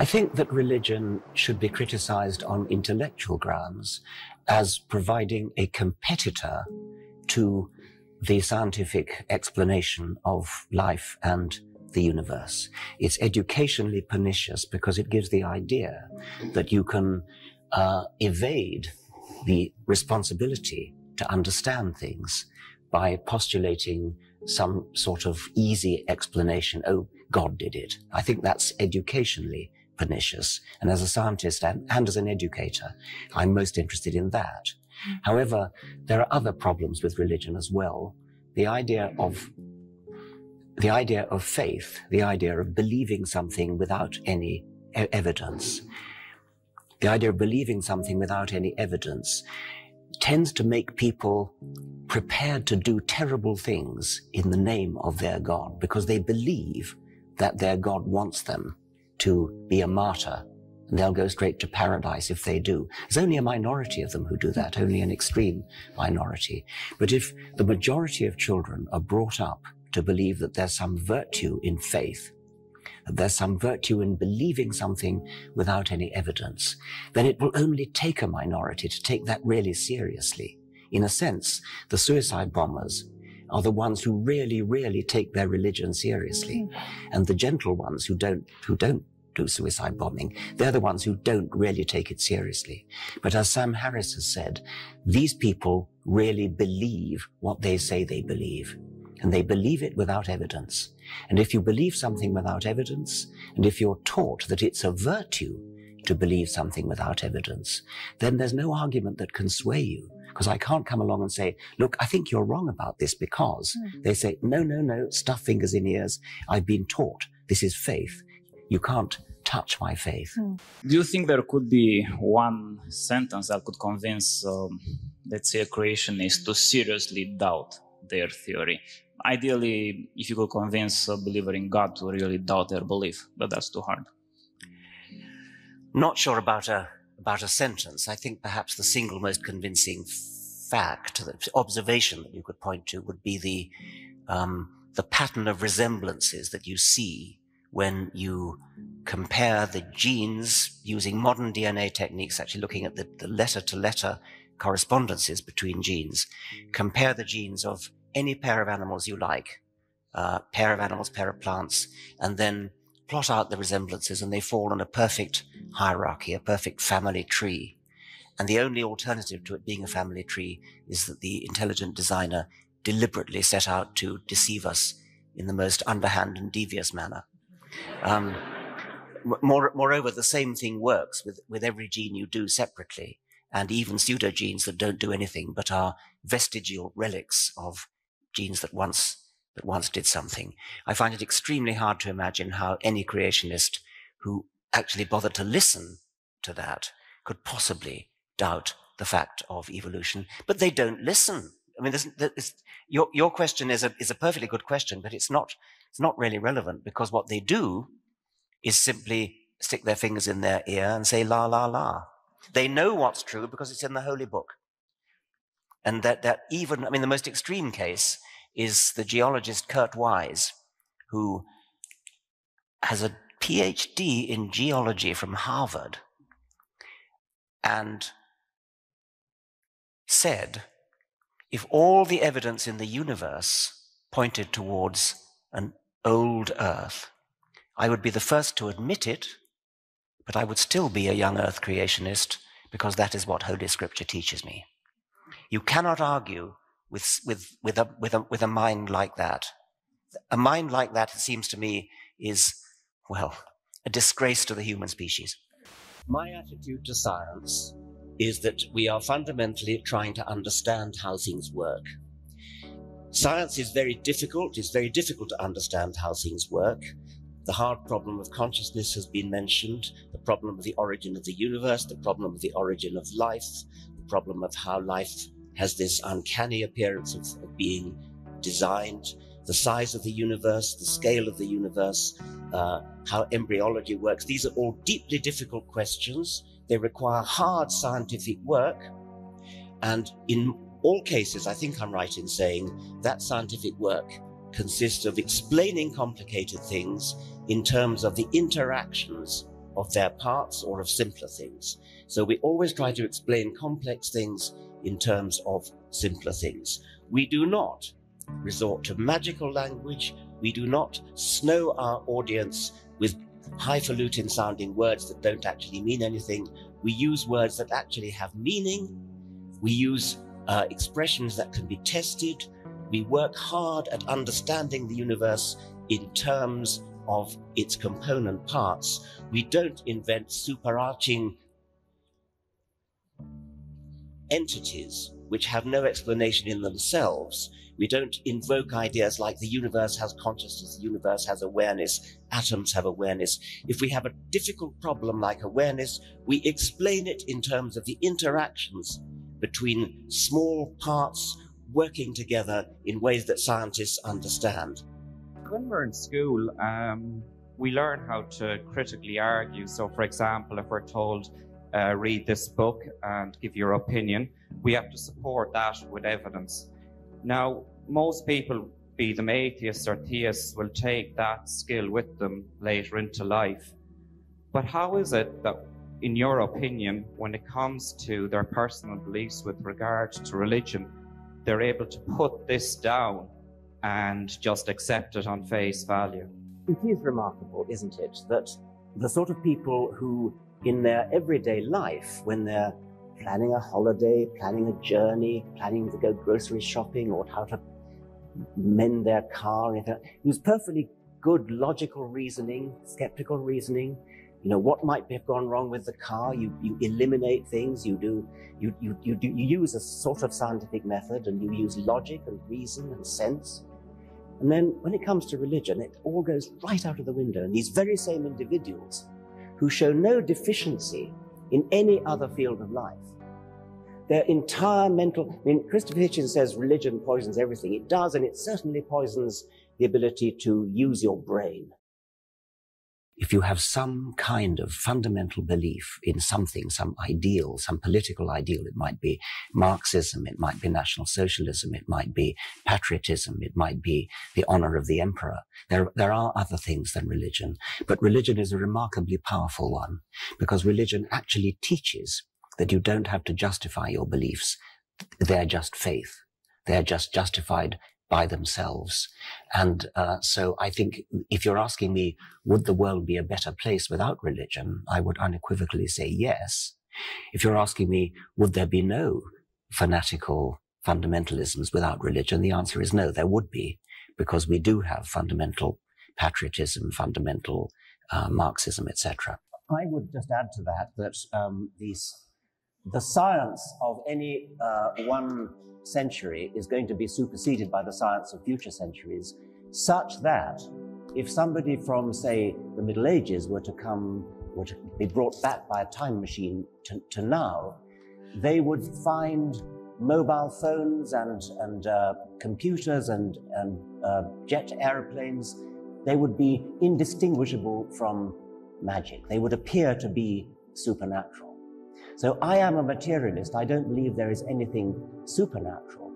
I think that religion should be criticized on intellectual grounds as providing a competitor to the scientific explanation of life and the universe. It's educationally pernicious because it gives the idea that you can uh, evade the responsibility to understand things by postulating some sort of easy explanation. Oh, God did it. I think that's educationally pernicious. And as a scientist and, and as an educator, I'm most interested in that. Mm. However, there are other problems with religion as well. The idea of the idea of faith, the idea of believing something without any e- evidence, the idea of believing something without any evidence tends to make people prepared to do terrible things in the name of their God because they believe that their God wants them to be a martyr and they'll go straight to paradise if they do. There's only a minority of them who do that, only an extreme minority. But if the majority of children are brought up to believe that there's some virtue in faith, that there's some virtue in believing something without any evidence, then it will only take a minority to take that really seriously. In a sense, the suicide bombers are the ones who really, really take their religion seriously. Mm-hmm. And the gentle ones who don't, who don't do suicide bombing, they're the ones who don't really take it seriously. But as Sam Harris has said, these people really believe what they say they believe. And they believe it without evidence. And if you believe something without evidence, and if you're taught that it's a virtue to believe something without evidence, then there's no argument that can sway you because I can't come along and say, look, I think you're wrong about this because mm. they say, no, no, no, stuff fingers in ears. I've been taught this is faith. You can't touch my faith. Mm. Do you think there could be one sentence that could convince, um, let's say, a creationist to seriously doubt their theory? Ideally, if you could convince a believer in God to really doubt their belief, but that's too hard. Not sure about a about a sentence, I think perhaps the single most convincing fact, the observation that you could point to would be the, um, the pattern of resemblances that you see when you compare the genes using modern DNA techniques, actually looking at the, the letter to letter correspondences between genes. Compare the genes of any pair of animals you like, uh, pair of animals, pair of plants, and then plot out the resemblances and they fall on a perfect hierarchy, a perfect family tree. And the only alternative to it being a family tree is that the intelligent designer deliberately set out to deceive us in the most underhand and devious manner. Um, more, moreover, the same thing works with, with every gene you do separately, and even pseudogenes that don't do anything but are vestigial relics of genes that once that once did something. I find it extremely hard to imagine how any creationist who actually bothered to listen to that could possibly doubt the fact of evolution. But they don't listen. I mean, there's, there's, your, your question is a, is a perfectly good question, but it's not, it's not really relevant because what they do is simply stick their fingers in their ear and say la, la, la. They know what's true because it's in the holy book. And that, that even, I mean, the most extreme case is the geologist Kurt Wise, who has a PhD in geology from Harvard and said if all the evidence in the universe pointed towards an old Earth, I would be the first to admit it, but I would still be a young Earth creationist because that is what Holy Scripture teaches me. You cannot argue with, with, with, a, with, a, with a mind like that. A mind like that, it seems to me, is, well, a disgrace to the human species. My attitude to science is that we are fundamentally trying to understand how things work. Science is very difficult. It's very difficult to understand how things work. The hard problem of consciousness has been mentioned, the problem of the origin of the universe, the problem of the origin of life, the problem of how life has this uncanny appearance of, of being designed, the size of the universe, the scale of the universe, uh, how embryology works. These are all deeply difficult questions. They require hard scientific work. And in all cases, I think I'm right in saying that scientific work consists of explaining complicated things in terms of the interactions of their parts or of simpler things. So we always try to explain complex things in terms of simpler things. We do not resort to magical language. We do not snow our audience with highfalutin sounding words that don't actually mean anything. We use words that actually have meaning. We use uh, expressions that can be tested. We work hard at understanding the universe in terms of its component parts. We don't invent superarching entities which have no explanation in themselves. We don't invoke ideas like the universe has consciousness, the universe has awareness, atoms have awareness. If we have a difficult problem like awareness, we explain it in terms of the interactions between small parts working together in ways that scientists understand. When we're in school, um, we learn how to critically argue. So, for example, if we're told, uh, read this book and give your opinion, we have to support that with evidence. Now, most people, be them atheists or theists, will take that skill with them later into life. But how is it that, in your opinion, when it comes to their personal beliefs with regard to religion, they're able to put this down and just accept it on face value? It is remarkable, isn't it, that the sort of people who, in their everyday life, when they're planning a holiday, planning a journey, planning to go grocery shopping or how to mend their car. Use perfectly good logical reasoning, skeptical reasoning. You know, what might have gone wrong with the car? You, you eliminate things. You do, you, you, you do, you use a sort of scientific method and you use logic and reason and sense. And then when it comes to religion, it all goes right out of the window. And these very same individuals who show no deficiency in any other field of life their entire mental. I mean, Christopher Hitchens says religion poisons everything. It does, and it certainly poisons the ability to use your brain. If you have some kind of fundamental belief in something, some ideal, some political ideal, it might be Marxism, it might be National Socialism, it might be patriotism, it might be the honor of the emperor. There, there are other things than religion, but religion is a remarkably powerful one because religion actually teaches that you don't have to justify your beliefs. They're just faith. They're just justified by themselves. And uh, so I think if you're asking me, would the world be a better place without religion? I would unequivocally say yes. If you're asking me, would there be no fanatical fundamentalisms without religion? The answer is no, there would be, because we do have fundamental patriotism, fundamental uh, Marxism, etc. I would just add to that that um, these the science of any uh, one century is going to be superseded by the science of future centuries, such that if somebody from, say, the Middle Ages were to come, were to be brought back by a time machine to, to now, they would find mobile phones and, and uh, computers and, and uh, jet airplanes. They would be indistinguishable from magic. They would appear to be supernatural. So I am a materialist. I don't believe there is anything supernatural.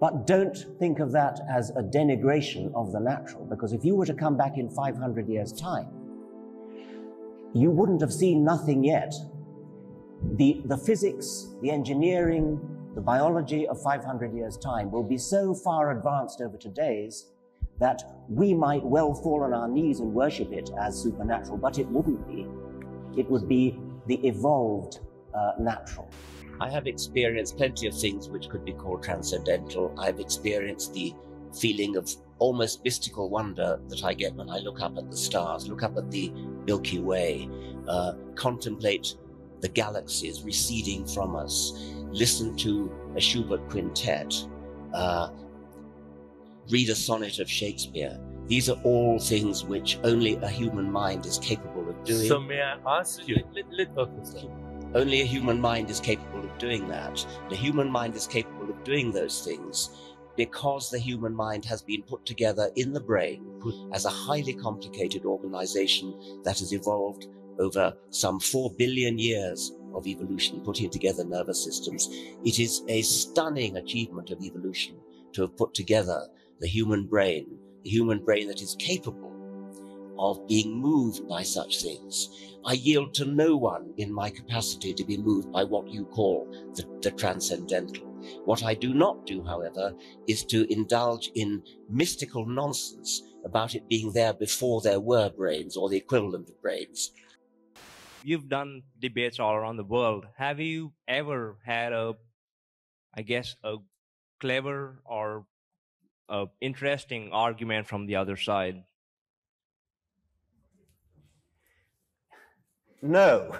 But don't think of that as a denigration of the natural, because if you were to come back in 500 years' time, you wouldn't have seen nothing yet. The, the physics, the engineering, the biology of 500 years' time will be so far advanced over today's that we might well fall on our knees and worship it as supernatural, but it wouldn't be. It would be the evolved uh, natural. I have experienced plenty of things which could be called transcendental. I've experienced the feeling of almost mystical wonder that I get when I look up at the stars, look up at the Milky Way, uh, contemplate the galaxies receding from us, listen to a Schubert quintet, uh, read a sonnet of Shakespeare. These are all things which only a human mind is capable of doing. So may I ask you, let, let, okay, only a human mind is capable of doing that. The human mind is capable of doing those things because the human mind has been put together in the brain as a highly complicated organization that has evolved over some four billion years of evolution, putting together nervous systems. It is a stunning achievement of evolution to have put together the human brain, the human brain that is capable of being moved by such things. I yield to no one in my capacity to be moved by what you call the, the transcendental. What I do not do, however, is to indulge in mystical nonsense about it being there before there were brains or the equivalent of brains. You've done debates all around the world. Have you ever had a, I guess, a clever or a interesting argument from the other side? No.